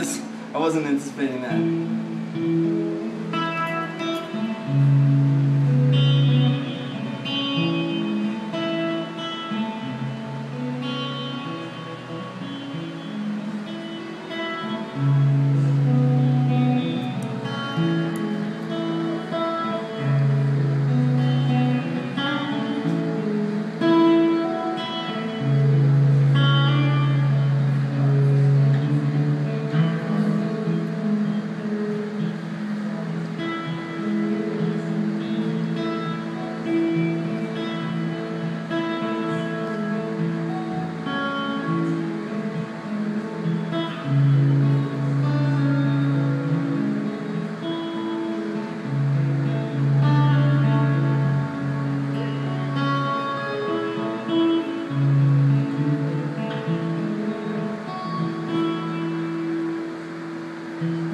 I wasn't anticipating that. Mm-hmm.